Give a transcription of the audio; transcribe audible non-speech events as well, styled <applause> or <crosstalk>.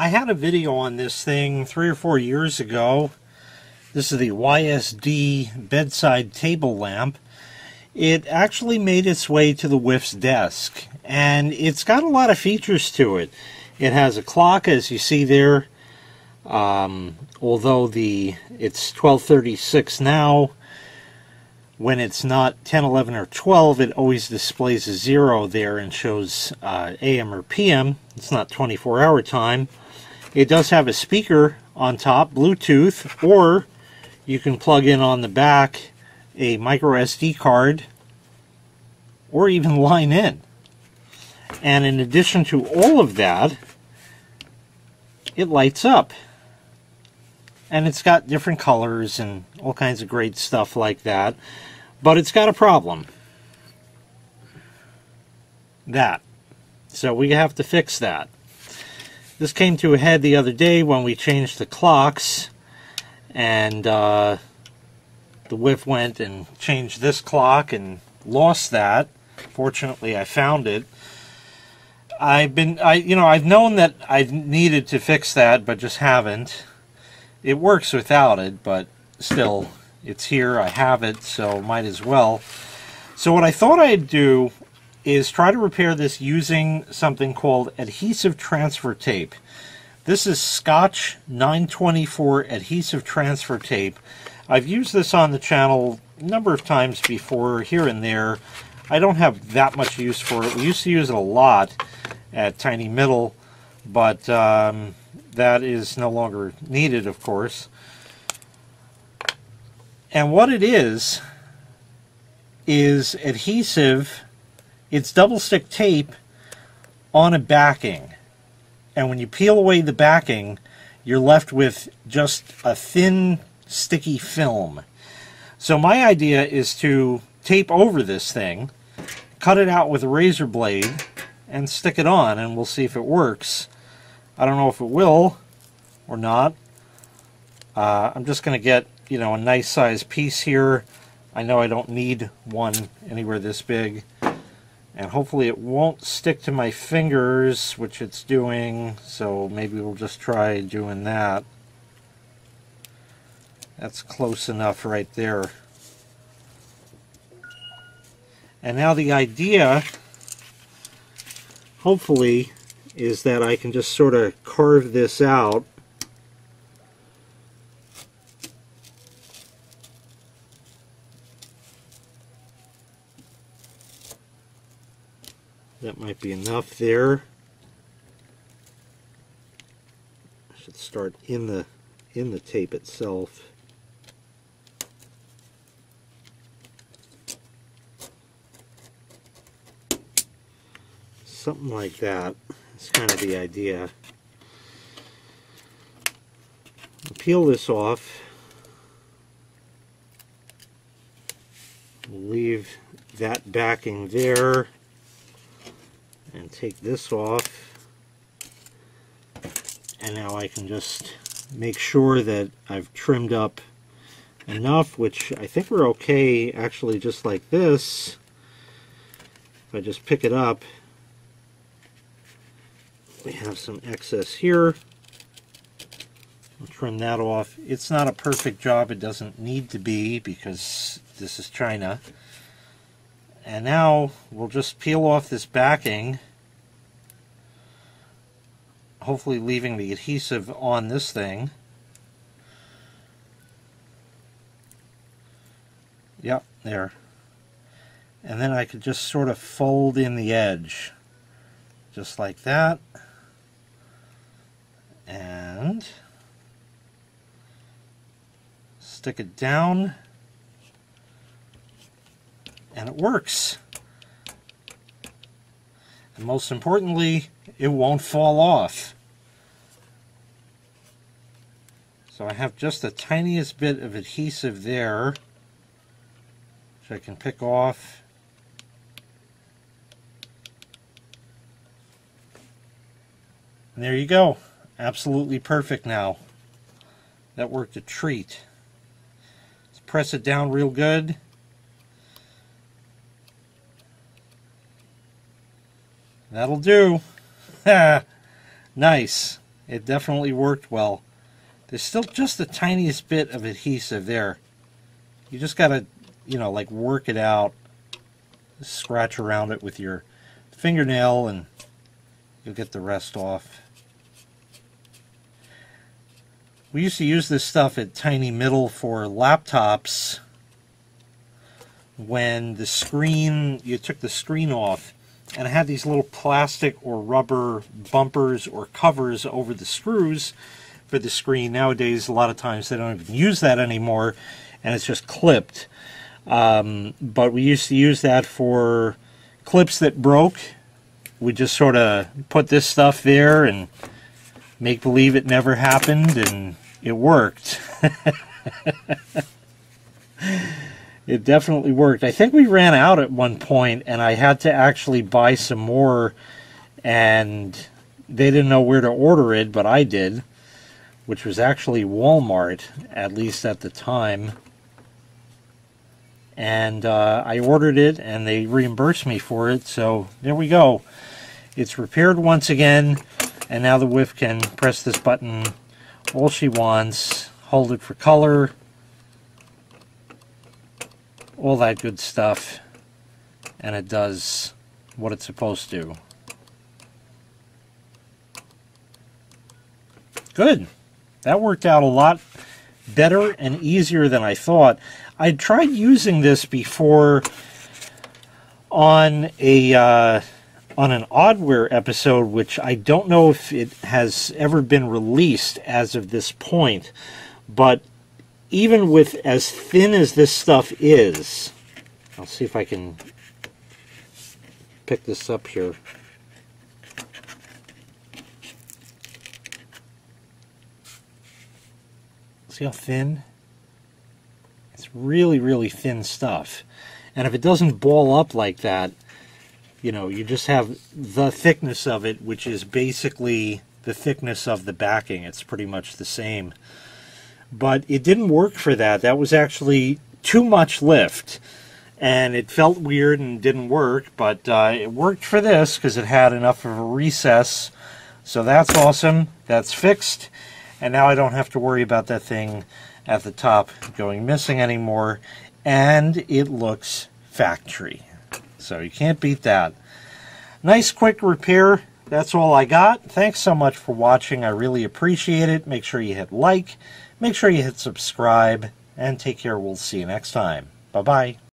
I had a video on this thing three or four years ago. This is the YSD bedside table lamp. It actually made its way to the WIF's desk, and it's got a lot of features to it. It has a clock, as you see there. Um, although the it's 12:36 now, when it's not 10, 11, or 12, it always displays a zero there and shows uh, AM or PM. It's not 24 hour time. It does have a speaker on top, Bluetooth, or you can plug in on the back a micro SD card or even <laughs> line in. And in addition to all of that, it lights up. And it's got different colors and all kinds of great stuff like that. But it's got a problem. That. So we have to fix that. This came to a head the other day when we changed the clocks. And uh, the WIF went and changed this clock and lost that. Fortunately, I found it. I've been, I, you know, I've known that I've needed to fix that, but just haven't. It works without it, but still, it's here. I have it, so might as well. So what I thought I'd do is try to repair this using something called adhesive transfer tape. This is Scotch 924 adhesive transfer tape. I've used this on the channel a number of times before, here and there. I don't have that much use for it. We used to use it a lot at Tiny Middle, but um, that is no longer needed, of course. And what it is, is adhesive, it's double stick tape on a backing. And when you peel away the backing, you're left with just a thin, sticky film. So my idea is to tape over this thing cut it out with a razor blade and stick it on and we'll see if it works. I don't know if it will or not. Uh, I'm just going to get, you know, a nice size piece here. I know I don't need one anywhere this big. And hopefully it won't stick to my fingers, which it's doing, so maybe we'll just try doing that. That's close enough right there. And now the idea, hopefully, is that I can just sort of carve this out That might be enough there. I should start in the in the tape itself. something like that. That's kind of the idea. Peel this off. Leave that backing there and take this off and now I can just make sure that I've trimmed up enough which I think we're okay actually just like this if I just pick it up we have some excess here. I'll trim that off. It's not a perfect job. It doesn't need to be because this is China. And now we'll just peel off this backing, hopefully leaving the adhesive on this thing. Yep, there. And then I could just sort of fold in the edge, just like that and stick it down and it works. And most importantly, it won't fall off. So I have just the tiniest bit of adhesive there, which I can pick off. And there you go absolutely perfect now. That worked a treat. Let's press it down real good. That'll do. <laughs> nice. It definitely worked well. There's still just the tiniest bit of adhesive there. You just gotta, you know, like work it out. Scratch around it with your fingernail and you'll get the rest off. We used to use this stuff at Tiny Middle for laptops when the screen, you took the screen off and it had these little plastic or rubber bumpers or covers over the screws for the screen. Nowadays, a lot of times they don't even use that anymore and it's just clipped. Um, but we used to use that for clips that broke. We just sort of put this stuff there and make believe it never happened and it worked. <laughs> it definitely worked. I think we ran out at one point and I had to actually buy some more and they didn't know where to order it, but I did, which was actually Walmart, at least at the time. And uh, I ordered it and they reimbursed me for it, so there we go. It's repaired once again, and now the WIF can press this button all she wants, hold it for color, all that good stuff and it does what it's supposed to. Good. That worked out a lot better and easier than I thought. I tried using this before on a uh, on an Oddware episode, which I don't know if it has ever been released as of this point, but even with as thin as this stuff is, I'll see if I can pick this up here. See how thin? It's really, really thin stuff. And if it doesn't ball up like that, you know, you just have the thickness of it, which is basically the thickness of the backing. It's pretty much the same but it didn't work for that. That was actually too much lift, and it felt weird and didn't work, but uh, it worked for this because it had enough of a recess. So that's awesome. That's fixed, and now I don't have to worry about that thing at the top going missing anymore, and it looks factory. So you can't beat that. Nice quick repair. That's all I got. Thanks so much for watching. I really appreciate it. Make sure you hit like Make sure you hit subscribe and take care. We'll see you next time. Bye bye.